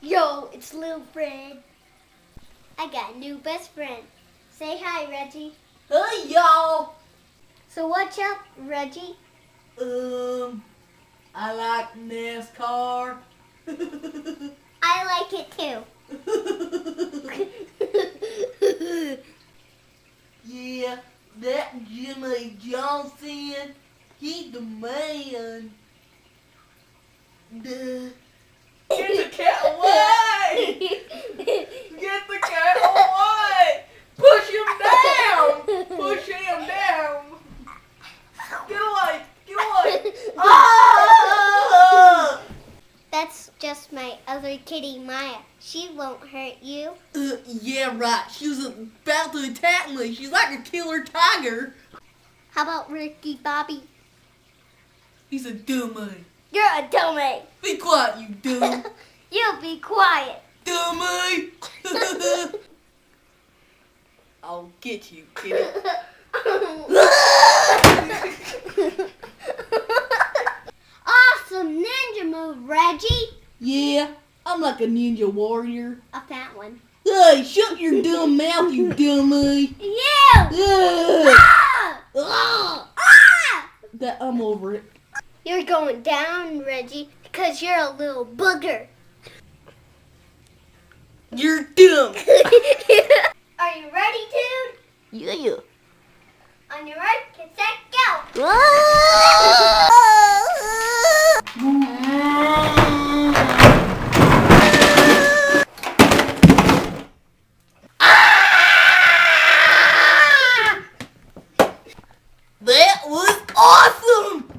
Yo, it's little Fred. I got a new best friend. Say hi, Reggie. Hey y'all. So what's up, Reggie? Um, I like NASCAR. I like it too. yeah, that Jimmie Johnson, he's the man. Duh. Get the cat away! Get the cat away! Push him down! Push him down! Get away! Get away! Ah! That's just my other kitty, Maya. She won't hurt you. Uh, yeah, right. She was about to attack me. She's like a killer tiger. How about Ricky Bobby? He's a dummy. You're a dummy. Be quiet, you dumb. You be quiet. dummy! I'll get you, kitty. awesome ninja move, Reggie. Yeah, I'm like a ninja warrior. A fat one. Hey, shut your dumb mouth, you dummy. You! Ugh. Ah! Ah, Ah! that I'm over it. You're going down, Reggie, because you're a little booger. You're dumb. Are you ready, dude? Yeah. On your right, get set, go. That was awesome.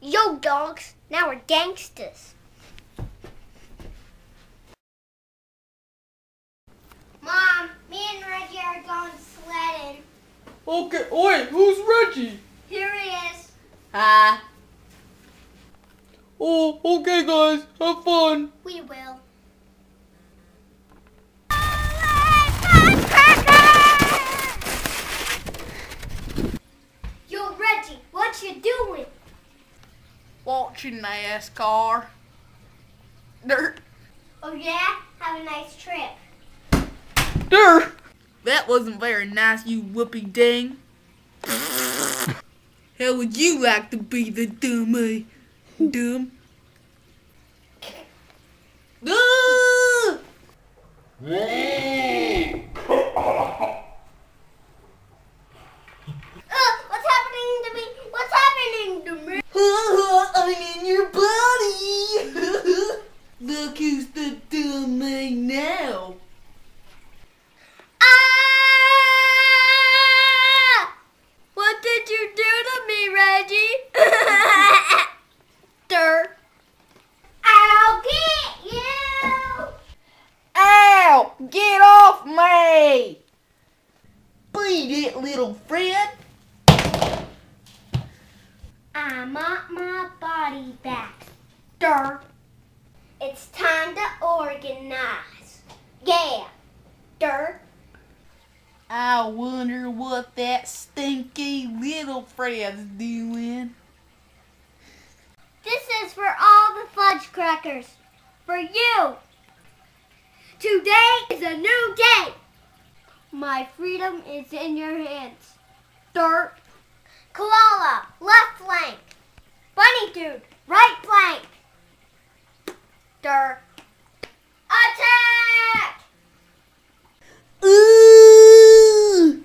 Yo, dogs, now we're gangsters. Mom, me and Reggie are going sledding. Okay, wait, who's Reggie? Here he is. Hi. Oh, okay, guys, have fun. We will. Yo, Reggie, what you doing? Watching NASCAR. Dirt. Oh yeah? Have a nice trip. There. That wasn't very nice, you whoopee ding. How would you like to be the dummy? Dumb. Ah! Uh, what's happening to me? What's happening to me? I'm in your body. Look who's the dummy now. Ah! What did you do to me, Reggie? Dirt. I'll get you. Ow! Get off me! It, little friend. I want my body back. Dirt. It's time to organize. Yeah. Dirt. I wonder what that stinky little Fred's doing. This is for all the fudge crackers. For you. Today is a new day. My freedom is in your hands. Dirt. Koala, left flank. Bunny dude, right flank. Dirt. Attack! Ooh!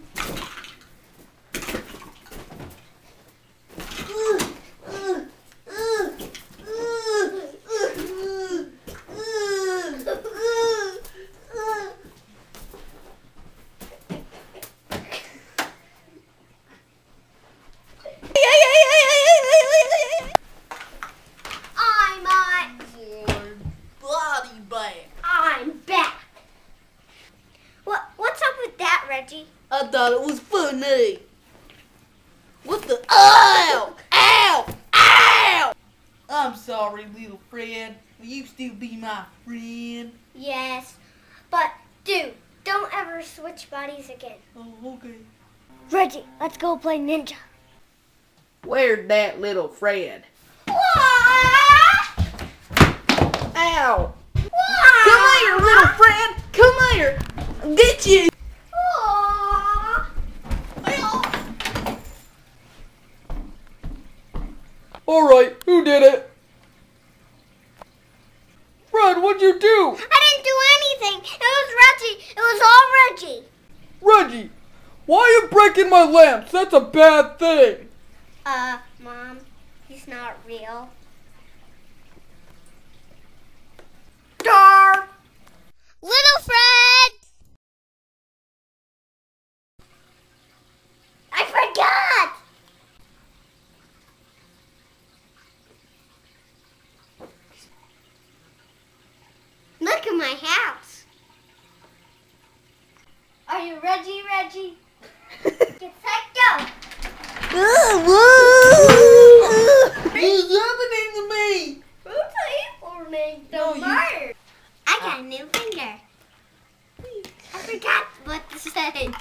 I'm on. Body bag. I'm back. What? What's up with that, I thought it was funny. What the? Ow! Ow! Ow! I'm sorry, little Fred. Will you still be my friend? Yes, but dude, don't ever switch bodies again. Oh, okay. Reggie, let's go play ninja. Where'd that little Fred? What? Ow! now. Come here, little friend. Come here. I'll Get you. Alright, who did it? Fred, what'd you do? I didn't do anything. It was Reggie. It was all Reggie. Reggie, why are you breaking my lamps? That's a bad thing. Uh, Mom, he's not real. Dark. Little Fred. I forgot. Look at my house. Are you Reggie? Get set, go. What's happening to me? Who's for me? No, you- I got a new finger. I forgot what to say.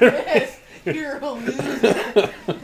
Yes, you're a loser.